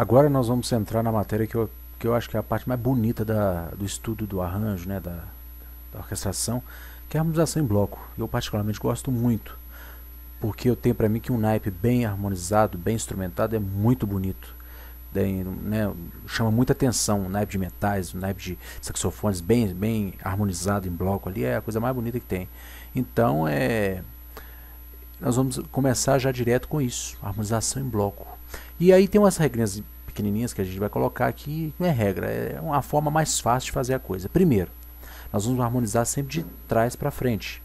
Agora nós vamos entrar na matéria que eu, que eu acho que é a parte mais bonita da, do estudo do arranjo, né, da, da orquestração, que é a harmonização em bloco. Eu particularmente gosto muito, porque eu tenho para mim que um naipe bem harmonizado, bem instrumentado é muito bonito. Bem, né, chama muita atenção, um naipe de metais, um naipe de saxofones bem, bem harmonizado em bloco ali é a coisa mais bonita que tem. Então é nós vamos começar já direto com isso, harmonização em bloco. E aí tem umas regrinhas pequenininhas que a gente vai colocar aqui, não é regra, é uma forma mais fácil de fazer a coisa. Primeiro, nós vamos harmonizar sempre de trás para frente.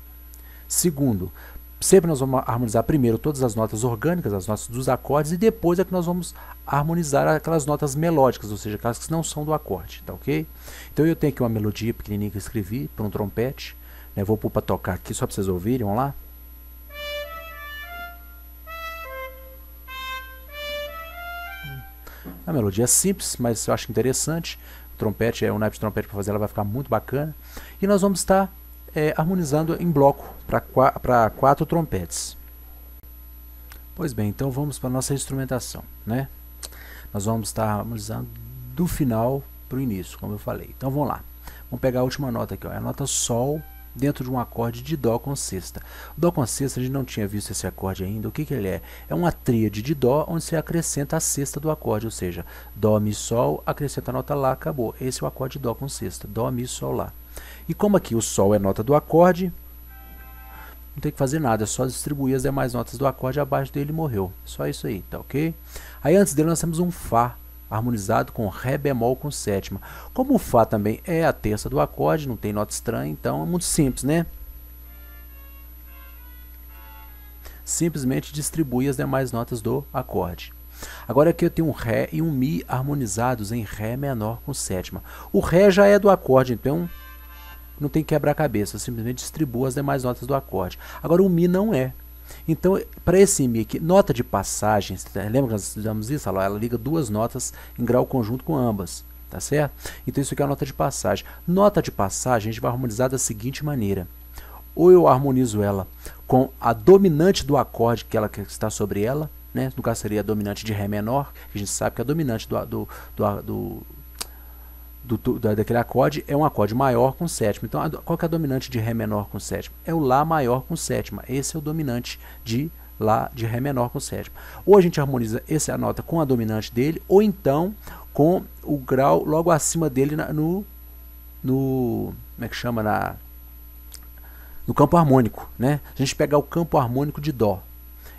Segundo, sempre nós vamos harmonizar primeiro todas as notas orgânicas, as notas dos acordes, e depois é que nós vamos harmonizar aquelas notas melódicas, ou seja, aquelas que não são do acorde, tá ok? Então eu tenho aqui uma melodia pequenininha que eu escrevi para um trompete, né, vou pôr para tocar aqui só para vocês ouvirem, vamos lá? A melodia é simples, mas eu acho interessante. Trompete é um naipe de trompete para fazer, ela vai ficar muito bacana. E nós vamos estar é, harmonizando em bloco para quatro trompetes. Pois bem, então vamos para a nossa instrumentação. Né? Nós vamos estar harmonizando do final para o início, como eu falei. Então vamos lá. Vamos pegar a última nota aqui, ó, é a nota Sol dentro de um acorde de Dó com sexta. Dó com sexta, a gente não tinha visto esse acorde ainda. O que, que ele é? É uma tríade de Dó, onde você acrescenta a sexta do acorde, ou seja, Dó, Mi, Sol, acrescenta a nota Lá, acabou. Esse é o acorde de Dó com sexta, Dó, Mi, Sol, Lá. E como aqui o Sol é nota do acorde, não tem que fazer nada, é só distribuir as demais notas do acorde abaixo dele e morreu. Só isso aí, tá ok? Aí antes dele nós temos um Fá, harmonizado com Ré bemol com sétima. Como o Fá também é a terça do acorde, não tem nota estranha, então é muito simples, né? Simplesmente distribui as demais notas do acorde. Agora aqui eu tenho um Ré e um Mi harmonizados em Ré menor com sétima. O Ré já é do acorde, então não tem quebra-cabeça, simplesmente distribua as demais notas do acorde. Agora o Mi não é. Então, para esse Mi aqui, nota de passagem, lembra que nós fizemos isso? Ela liga duas notas em grau conjunto com ambas, tá certo? Então isso aqui é a nota de passagem. Nota de passagem a gente vai harmonizar da seguinte maneira. Ou eu harmonizo ela com a dominante do acorde que ela que está sobre ela, né? no caso seria a dominante de Ré menor, que a gente sabe que a dominante do, do, do, do do, daquele acorde é um acorde maior com sétima. Então, a, qual é a dominante de Ré menor com sétima? É o Lá maior com sétima. Esse é o dominante de Lá de Ré menor com sétima. Ou a gente harmoniza essa nota com a dominante dele, ou então com o grau logo acima dele na, no, no. Como é que chama? Na, no campo harmônico. Né? A gente pegar o campo harmônico de Dó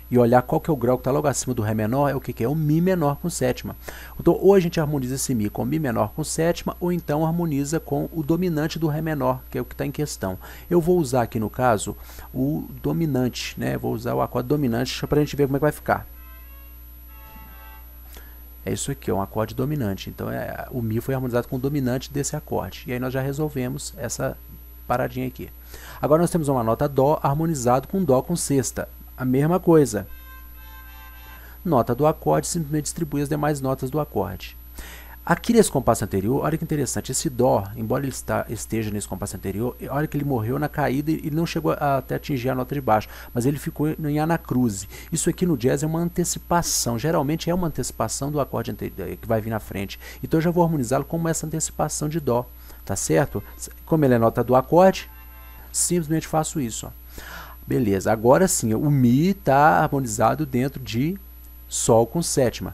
e olhar qual que é o grau que está logo acima do Ré menor, é o que, que é? O Mi menor com sétima. Então, ou a gente harmoniza esse Mi com Mi menor com sétima, ou então harmoniza com o dominante do Ré menor, que é o que está em questão. Eu vou usar aqui, no caso, o dominante, né? Vou usar o acorde dominante para a gente ver como é que vai ficar. É isso aqui, é um acorde dominante. Então, é, o Mi foi harmonizado com o dominante desse acorde. E aí nós já resolvemos essa paradinha aqui. Agora nós temos uma nota Dó harmonizado com Dó com sexta a mesma coisa. Nota do acorde simplesmente distribui as demais notas do acorde. Aqui nesse compasso anterior, olha que interessante, esse Dó, embora ele está, esteja nesse compasso anterior, olha que ele morreu na caída e não chegou a, até atingir a nota de baixo, mas ele ficou em anacruze. Isso aqui no jazz é uma antecipação, geralmente é uma antecipação do acorde anterior, que vai vir na frente. Então eu já vou harmonizá-lo como essa antecipação de Dó, tá certo? Como ele é nota do acorde, simplesmente faço isso. Ó. Beleza, agora sim, o Mi está harmonizado dentro de Sol com sétima.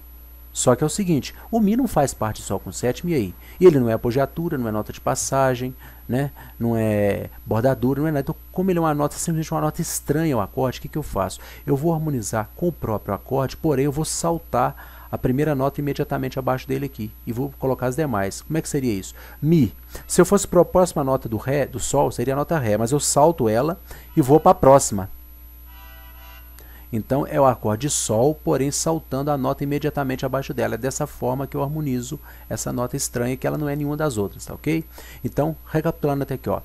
Só que é o seguinte, o Mi não faz parte de Sol com sétima, e aí? Ele não é apogiatura, não é nota de passagem, né? não é bordadura, não é nada. Então, como ele é uma nota, simplesmente uma nota estranha ao acorde, o que, que eu faço? Eu vou harmonizar com o próprio acorde, porém eu vou saltar a primeira nota imediatamente abaixo dele aqui e vou colocar as demais. Como é que seria isso? Mi. Se eu fosse para a próxima nota do Ré, do Sol, seria a nota Ré, mas eu salto ela e vou para a próxima. Então é o acorde Sol, porém saltando a nota imediatamente abaixo dela. É dessa forma que eu harmonizo essa nota estranha, que ela não é nenhuma das outras, tá ok? Então, recapitulando até aqui, ó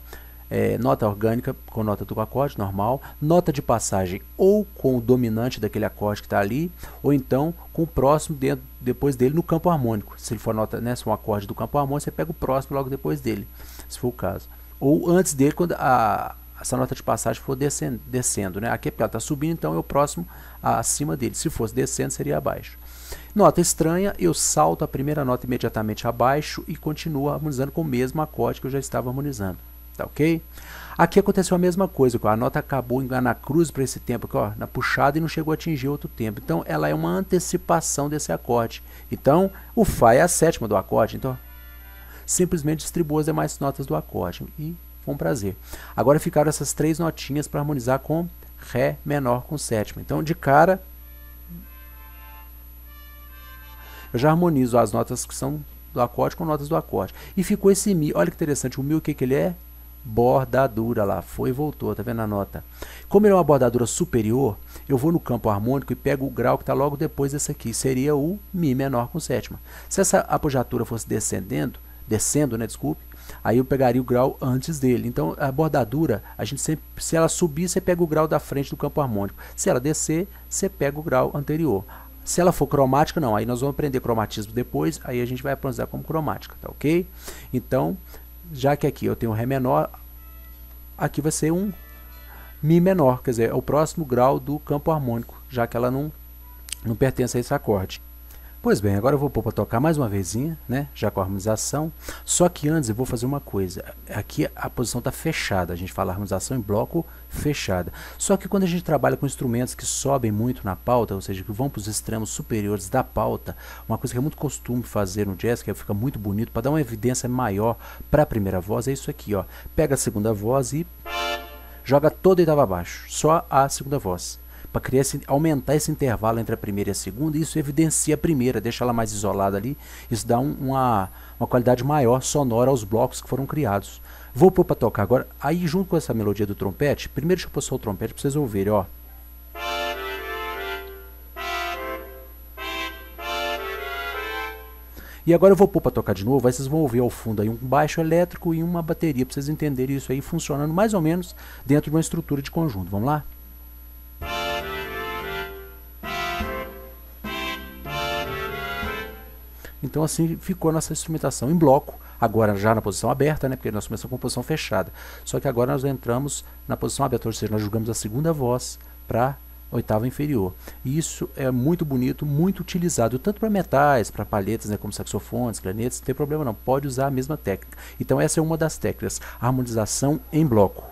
é, nota orgânica com nota do acorde normal, nota de passagem ou com o dominante daquele acorde que está ali, ou então com o próximo dentro, depois dele no campo harmônico. Se ele for nota, né, se um acorde do campo harmônico, você pega o próximo logo depois dele, se for o caso. Ou antes dele, quando a, essa nota de passagem for descendo, descendo né? aqui ela está subindo, então é o próximo acima dele. Se fosse descendo, seria abaixo. Nota estranha, eu salto a primeira nota imediatamente abaixo e continuo harmonizando com o mesmo acorde que eu já estava harmonizando. Tá ok? Aqui aconteceu a mesma coisa, a nota acabou na cruz para esse tempo ó, na puxada e não chegou a atingir outro tempo. Então ela é uma antecipação desse acorde. Então o Fá é a sétima do acorde, então simplesmente distribua as demais notas do acorde e foi um prazer. Agora ficaram essas três notinhas para harmonizar com Ré menor com sétima. Então de cara eu já harmonizo as notas que são do acorde com notas do acorde. E ficou esse Mi. Olha que interessante, o Mi o que, que ele é? Bordadura lá, foi e voltou, tá vendo a nota? Como ele é uma bordadura superior, eu vou no campo harmônico e pego o grau que está logo depois desse aqui, seria o Mi menor com sétima. Se essa apogiatura fosse descendendo, descendo, né, desculpe, aí eu pegaria o grau antes dele. Então a bordadura, a gente sempre, se ela subir, você pega o grau da frente do campo harmônico. Se ela descer, você pega o grau anterior. Se ela for cromática, não. Aí nós vamos aprender cromatismo depois, aí a gente vai aprender como cromática, tá ok? Então, já que aqui eu tenho Ré menor, aqui vai ser um Mi menor, quer dizer, é o próximo grau do campo harmônico, já que ela não, não pertence a esse acorde. Pois bem, agora eu vou pôr para tocar mais uma vezinha, né? Já com a harmonização. Só que antes eu vou fazer uma coisa. Aqui a posição está fechada. A gente fala harmonização em bloco fechada. Só que quando a gente trabalha com instrumentos que sobem muito na pauta, ou seja, que vão para os extremos superiores da pauta, uma coisa que é muito costume fazer no jazz, que fica muito bonito, para dar uma evidência maior para a primeira voz, é isso aqui, ó. Pega a segunda voz e joga toda a oitava abaixo. Só a segunda voz para criar esse, aumentar esse intervalo entre a primeira e a segunda, e isso evidencia a primeira, deixa ela mais isolada ali, isso dá um, uma, uma qualidade maior sonora aos blocos que foram criados. Vou pôr para tocar agora, aí junto com essa melodia do trompete, primeiro deixa eu só o trompete para vocês ouvirem, ó. E agora eu vou pôr para tocar de novo, aí vocês vão ouvir ao fundo aí um baixo elétrico e uma bateria, para vocês entenderem isso aí funcionando mais ou menos dentro de uma estrutura de conjunto. Vamos lá? Então assim ficou nossa instrumentação em bloco, agora já na posição aberta, né, porque nós começamos com posição fechada. Só que agora nós entramos na posição aberta, ou seja, nós jogamos a segunda voz para oitava inferior. E isso é muito bonito, muito utilizado, tanto para metais, para palhetas, né, como saxofones, clarinetes, não tem problema não, pode usar a mesma técnica. Então essa é uma das técnicas, harmonização em bloco.